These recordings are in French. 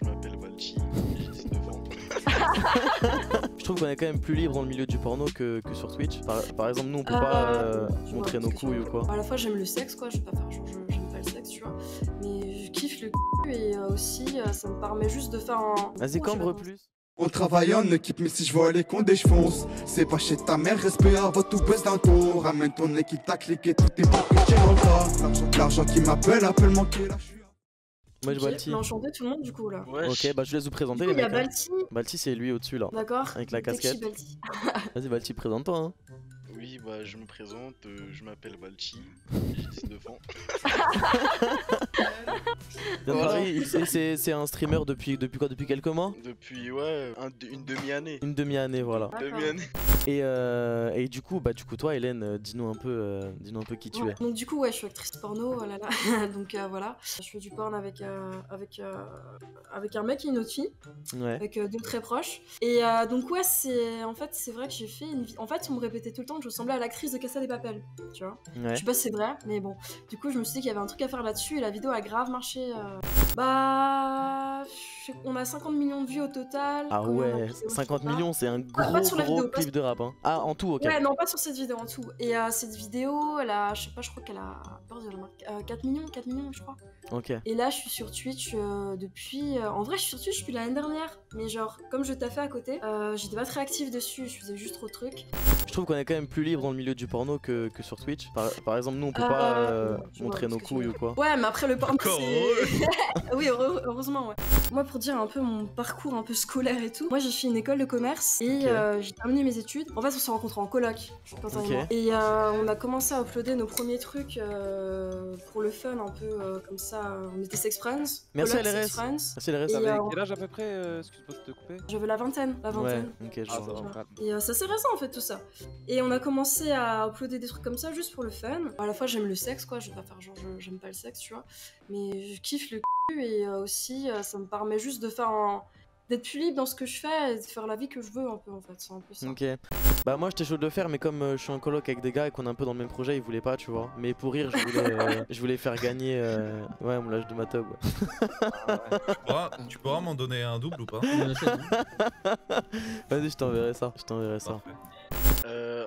Je m'appelle Balchi, j'ai 19 ans. Je trouve qu'on est quand même plus libre dans le milieu du porno que, que sur Twitch. Par, par exemple, nous on peut Euh, pas euh, montrer nos couilles ou quoi. À la fois j'aime le sexe quoi, je vais pas faire genre je- j'aime pas le sexe tu vois, mais je kiffe le cul et euh, aussi euh, ça me permet juste de faire un. Vas-y, Oh, cambre plus. On travaille en équipe, mais si je vois les condés, je fonce. C'est pas chez ta mère, respect à votre tout baisse d'un tour. Ramène ton équipe, t'as cliqué, tout est pas pitché dans le tas. L'argent- L'argent qui m'appelle, appelle manqué, là je suis. Moi je Balti. enchanté tout le monde du coup là. Ouais, Ok, bah je laisse vous Du présenter coup les il y a mecs. hein. Balti, Balti c'est lui au-dessus là. d'accord. Avec la casquette. Vas-y Balti, présente-toi. Hein. Oui, bah je me présente, euh, je m'appelle Balchi, j'ai 19 ans. Voilà. C'est- un streamer depuis, depuis quoi Depuis quelques mois? Depuis, ouais, un- une demi-année. Une demi-année, voilà. Demi-année. Et, euh, et du coup, bah du coup toi Hélène, euh, dis-nous un peu, euh, dis-nous un peu qui tu Ouais, es. Donc du coup ouais je suis actrice porno oh là là. donc euh, voilà je fais du porn avec euh, avec euh, avec un mec et une autre fille Ouais. avec euh, deux très proches et euh, donc ouais c'est en fait c'est vrai que j'ai fait une vie en fait on me répétait tout le temps que je ressemblais à l'actrice de Casa des Papel tu vois Ouais. je sais pas si c'est vrai mais bon du coup je me suis dit qu'il y avait un truc à faire là-dessus et la vidéo a grave marché euh. bah on a 50 millions de vues au total Ah ouais, de vidéos, je 50 sais pas. millions, c'est un gros sur la gros vidéo, clip de rap. Hein. Ah, en tout, ok. Ouais, non, pas sur cette vidéo en tout. Et euh, cette vidéo, elle a, je sais pas, je crois qu'elle a la euh, 4 millions, 4 millions, je crois. Ok. Et là, je suis sur Twitch euh, depuis. euh, en vrai, je suis sur Twitch depuis l'année dernière. Mais genre, comme je taffais à côté, j'étais pas très active dessus. Je faisais juste trop de trucs. Je trouve qu'on est quand même plus libre dans le milieu du porno que, que sur Twitch. Par, par exemple, nous on peut Euh, pas euh, montrer nos couilles ou quoi. Ouais, mais après, le porno, c'est. oui, heureusement, ouais. Moi, pour dire un peu mon parcours un peu scolaire et tout, moi, j'ai fait une école de commerce et euh, j'ai terminé mes études. En fait, on s'est rencontrés en coloc. Quentin et euh, on a commencé à uploader nos premiers trucs euh, pour le fun, un peu euh, comme ça. On était Sex Friends. Merci, coloc, LRS. Sex Friends. Merci les restes. Et, euh, Quel âge à peu près euh, Excuse-moi de te couper? J'avais la vingtaine, la Ouais, vingtaine. ok, je Ah, ça vois. Et euh, ça c'est récent en fait tout ça. Et on a commencé à uploader des trucs comme ça juste pour le fun. À la fois j'aime le sexe quoi, je vais pas faire genre je- j'aime pas le sexe tu vois. Mais je kiffe le cul et euh, aussi euh, ça me permet juste de faire un... d'être plus libre dans ce que je fais et de faire la vie que je veux un peu en fait. C'est un peu ça. Ok. Bah moi j'étais chaud de le faire mais comme euh, je suis en coloc avec des gars et qu'on est un peu dans le même projet ils voulaient pas tu vois. Mais pour rire je voulais, euh, je voulais faire gagner euh, ouais mon âge de ma tub. Tu pourras, tu pourras m'en donner un double ou pas? Vas-y je t'enverrai ça. Je t'enverrai ça.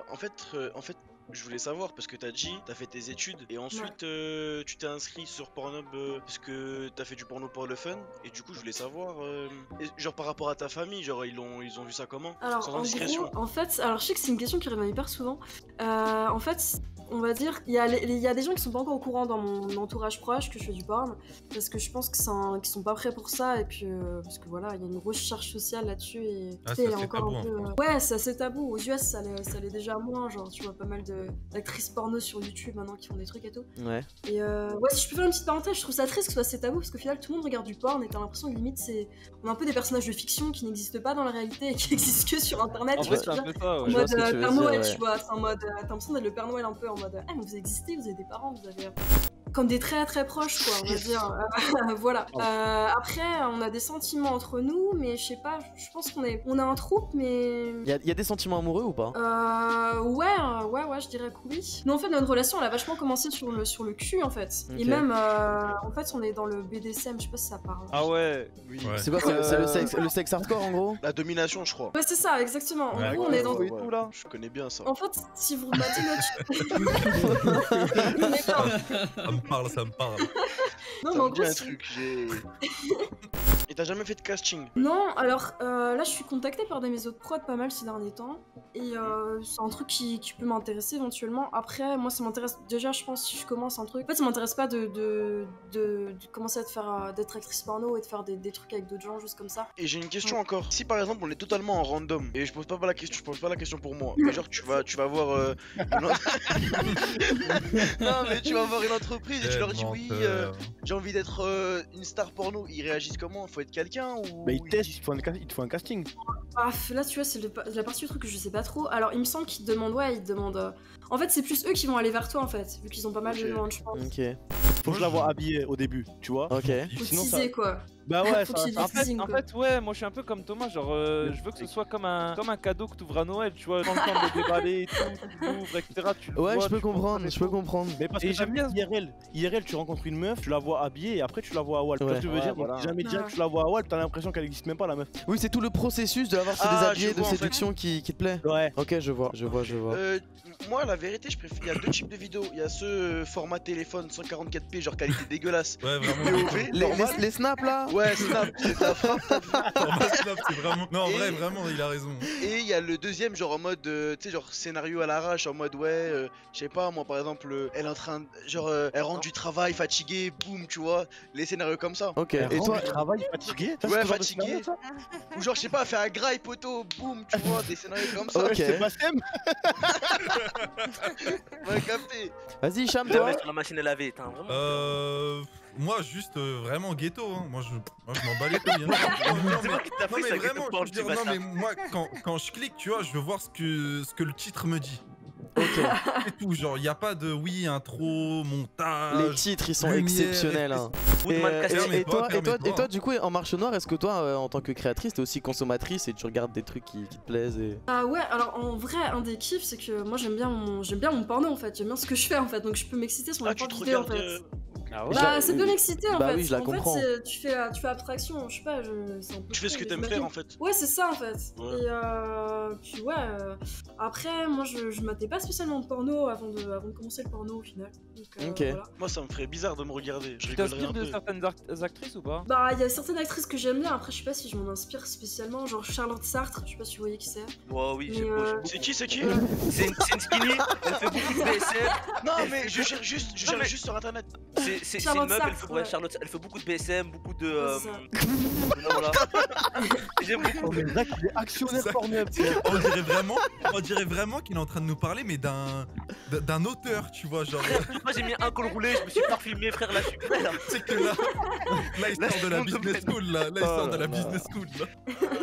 Euh, en fait, en fait, je voulais savoir parce que t'as dit, t'as fait tes études et ensuite euh, tu t'es inscrit sur Pornhub euh, parce que t'as fait du porno pour le fun et du coup je voulais savoir, euh, et- genre par rapport à ta famille, genre ils ont, ils ont vu ça comment? Alors, Sans en indiscrétion. gros, en fait, alors je sais que c'est une question qui revient hyper souvent. En fait, on va dire, il y, a les- y a des gens qui sont pas encore au courant dans mon entourage proche que je fais du porn, parce que je pense que c'est un- qu'ils sont pas prêts pour ça, et puis euh, parce que voilà, il y a une grosse charge sociale là-dessus, et Ah, a assez encore tabou un en peu. Euh, Ouais, c'est assez tabou. Aux US, ça l'est ça déjà moins, genre tu vois pas mal de- d'actrices porno sur YouTube maintenant qui font des trucs et tout. Ouais. Et euh, ouais, si je peux faire une petite parenthèse, je trouve ça triste que ce soit assez tabou parce qu'au final tout le monde regarde du porn et t'as l'impression que limite c'est on est un peu des personnages de fiction qui n'existent pas dans la réalité et qui existent que sur internet. En tu vois vrai, c'est un peu ça, en ouais. Vois mode euh, Père Noël, ouais. tu vois, c'est en mode. euh, T'as l'impression d'être le Père Noël un peu en mode. Ah, vous existez, vous avez des parents, vous avez. Euh, Comme des très très proches, quoi, on va dire. voilà. Euh, après, on a des sentiments entre nous, mais je sais pas, je pense qu'on est. On a un troupe, mais. Il y, a- y a des sentiments amoureux ou pas? Euh, ouais, euh, ouais, ouais, je dirais que oui. Nous, en fait, notre relation, elle a vachement commencé sur le, sur le cul, en fait. Et même, euh, en fait, on est dans le BDSM, je sais pas si ça parle. Ah ouais, oui. Ouais. C'est quoi c'est- C'est le Euh, sexe, le sexe hardcore en gros? La domination, je crois. Ouais, c'est ça, exactement. En Ouais, gros, on est dans. ouais. tout, là. Je connais bien ça. En fait, si vous remettez notre. Parle, ça me parle. non, ça mais en gros, un truc, j'ai. Et t'as jamais fait de casting Non, alors euh, là je suis contactée par des maisons de prod pas mal ces derniers temps et euh, c'est un truc qui, qui peut m'intéresser éventuellement. Après, moi ça m'intéresse déjà, je pense, si je commence un truc. En fait, ça m'intéresse pas de, de, de, de commencer à te faire euh, d'être actrice porno et de faire des, des trucs avec d'autres gens juste comme ça. Et j'ai une question encore. Si par exemple on est totalement en random et je pose pas la question, je pose pas la question pour moi. Mais genre tu vas, tu vas voir. euh, une non mais tu vas voir une entreprise et tu leur dis oui, euh, j'ai envie d'être euh, une star porno. Ils réagissent comment? Faut être quelqu'un ou Mais ils testent, il te faut un, ca- il te faut un casting. Ah, là tu vois, c'est le- la partie du truc que je sais pas trop. Alors il me semble qu'ils te demandent, ouais, ils te demandent. euh, En fait, c'est plus eux qui vont aller vers toi en fait, vu qu'ils ont pas mal de Ok. demandes, je pense. Ok. Faut que je la vois habillée au début, tu vois. Ok. Faut Sinon, ça, teaser quoi. Bah ouais, ça, en, fait, en fait, ouais, moi je suis un peu comme Thomas, genre euh, je veux que ce soit comme un, comme un cadeau que tu ouvres à Noël, tu vois, dans le temps de le déballer et tout, tu l'ouvres, etc. Tu Ouais, vois, je peux comprendre, je peux comprendre. Mais parce Et que j'aime bien IRL. IRL, tu rencontres une meuf, tu la vois habillée et après tu la vois à Wall. Tu vois Ouais. ce que je veux Ouais, dire? voilà. jamais direct Ouais. tu la vois à Wall, t'as l'impression qu'elle existe même pas la meuf. Oui, c'est tout le processus de l'avoir se Ah, déshabiller, de vois, en fait. séduction qui, qui te plaît. Ouais. Ok, je vois, je vois, je vois. Euh, moi, la vérité, je préfère. Il y a deux types de vidéos. Il y a ceux euh, format téléphone 144p, genre qualité dégueulasse. Ouais, vraiment. POV, Les, normal. les- les snaps là Ouais, Snap, c'est ta frappe. Format Snap, c'est vraiment. Non, en vrai, vraiment, il a raison. Et il y a le deuxième, genre en mode, euh, tu sais, genre scénario à l'arrache, en mode, ouais, euh, je sais pas, moi par exemple, euh, elle est en train, de- genre, euh, elle rentre du travail fatiguée, boum, tu vois, les scénarios comme ça. Ok, Elle et rentre toi du travail fatigué Ça, c'est Ouais, ce genre de fatigué. scénario, ça? Ou genre, je sais pas, faire un graille poteau, boum, tu vois, des scénarios comme ça. Ok. Ouais, C'est pas Sam? Ouais, capté. Vas-y, Cham, toi sur la machine à laver, t'as vraiment. Euh. Moi, juste euh, vraiment ghetto. Hein. Moi, je, moi, je m'en bats les couilles. hein. Non, mais- Non vraiment, je veux dire, non mais moi quand, quand je clique, tu vois, je veux voir ce que ce que le titre me dit. Ok. C'est tout, genre il y a pas de oui intro, montage. Les titres, ils sont lumière, exceptionnels. hein. Et, Permets-toi, toi, et, toi, et permets-toi. toi, du coup, en marche noire, est-ce que toi, euh, en tant que créatrice, t'es aussi consommatrice et tu regardes des trucs qui, qui te plaisent et... Ah ouais, alors en vrai, un des kiffs, c'est que moi j'aime bien mon j'aime bien mon porno en fait, j'aime bien ce que je fais en fait, donc je peux m'exciter sur Ah, vidéo en fait. euh, Ah ouais. Bah, ça peut m'exciter en bah fait. oui, je la en comprends. fait, c'est- tu fais, tu fais abstraction, je sais pas, je, c'est un peu Tu fais ce que t'aimes faire en fait. Ouais, c'est ça en fait. Ouais. Et euh, puis ouais, euh, après, moi je, je m'attais pas spécialement de porno avant de, avant de commencer le porno au final. Donc, euh, Ok. voilà. Moi, ça me ferait bizarre de me regarder. Je Tu t'inspires de certaines act- actrices ou pas? Bah, il y a certaines actrices que j'aime bien, après je sais pas si je m'en inspire spécialement, genre Charlotte Sartre, je sais pas si vous voyez qui c'est. Ouais, oui, euh. C'est qui, c'est qui? C'est une, c'est une skinny, elle fait beaucoup de BSM. Non, mais je cherche juste, je cherche juste sur internet. C'est c'est- c'est une meuf, elle Sartre, fait, ouais, ouais. Charlotte, elle fait beaucoup de BSM, beaucoup de. euh. J'aime beaucoup. Oh, mais Zach, il est actionnaire Ça- Pornhub. On dirait vraiment, on dirait vraiment qu'il est en train de nous parler, mais d'un d'un- auteur, tu vois, genre. Moi j'ai mis un col roulé, je me suis parfumé, frère, là je suis prêt là. C'est que là, là il sort de la business school, là, là il Oh sort de la là. business school, là.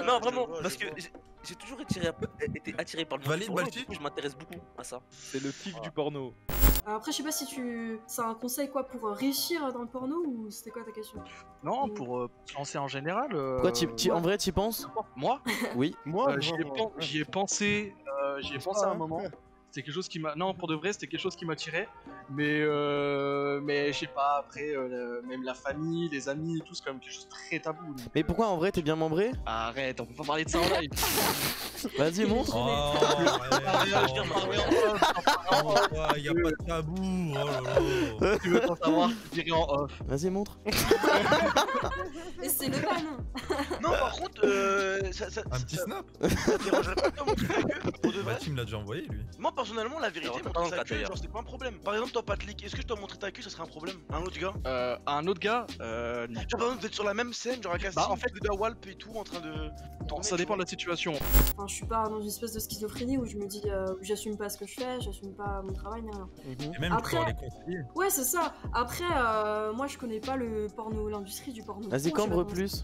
Non, vraiment, parce que j'ai- toujours attiré, été attiré par le Valide, du porno, Balti du coup, je m'intéresse beaucoup à ça. C'est le kiff du porno. Après, je sais pas si tu. C'est un conseil quoi pour euh, réussir dans le porno ou c'était quoi ta question? Non, pour euh, lancer en général. euh, tu- en vrai, t'y penses? Moi, Oui. Moi, euh, j'y ai, pen- pensé, euh, j'y ai pensé à un moment. C'était quelque chose qui m'a. Non, pour de vrai, c'était quelque chose qui m'attirait. Mais, euh, mais je sais pas, après, euh, même la famille, les amis, tout, c'est quand même quelque chose de très tabou. donc, Mais euh, pourquoi en vrai, t'es bien membré? Arrête, on peut pas parler de ça en live. Vas-y, montre. Oh, ouais, y a pas de tabou, oh là là. tu veux pas savoir, je dirais en off. Vas-y, montre. Et c'est le ban Non, par contre, euh, ça, ça, Un petit ça- snap ça te dérangerait pas de te montrer ta queue pour de vrai Bah, Tim l'a déjà envoyé, lui. Moi, personnellement, la vérité, montrer pas sa queue, genre, c'est pas un problème. Par exemple, toi, Patlik, est-ce que je dois montrer ta queue, ça serait un problème? Un autre gars? Euh, à un autre gars, euh, non. Genre, par exemple, vous êtes sur la même scène, genre un casting, en fait- de la Walp et tout, en train de. Ça tu dépend de la situation. Je suis pas dans une espèce de schizophrénie où je me dis euh, j'assume pas ce que je fais, j'assume pas mon travail, ni rien. Et même Après- pour les. Ouais, c'est ça. Après, euh, moi je connais pas le porno, l'industrie du porno. Vas-y, je cambre plus.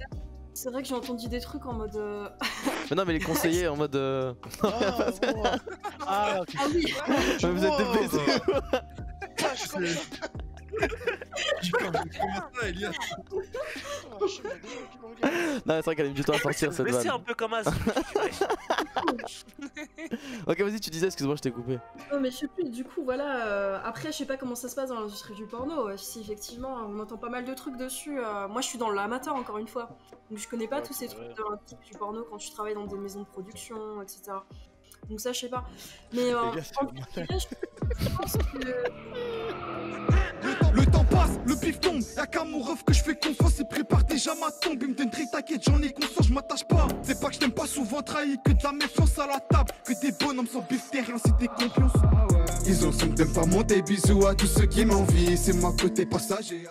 C'est vrai que j'ai entendu des trucs en mode. euh, Mais non, mais les conseillers en mode. euh, Ah, bon. Ah, Ah oui Je vous êtes des baisers. Ah, je suis comme ça. Tu commences comment ça, Elias Ah. Non, c'est vrai qu'elle a mis du temps à sortir cette Mais c'est vanne. un peu comme As. Ok, vas-y, tu disais, excuse-moi, je t'ai coupé. Non, mais je sais plus, du coup, voilà. euh, Après, je sais pas comment ça se passe dans l'industrie du porno. euh, Si effectivement on entend pas mal de trucs dessus. euh, Moi je suis dans l'amateur encore une fois. Donc je connais pas Ouais, tous ces trucs de l'industrie du porno quand tu travailles dans des maisons de production, etc. Donc ça, je sais pas. Mais euh, gars, en je pense que. Le temps passe, le bif tombe, y'a qu'à mon ref que je fais ma tombe. Il me donne t'inquiète, j'en ai conscience, je m'attache pas. C'est pas que je t'aime pas souvent trahi, que de la méfiance à la table, que des bonhommes sans bif rien, c'est des confiances. Ils ont le son de pas monter, bisous à tous ceux qui m'envient, c'est moi côté passager.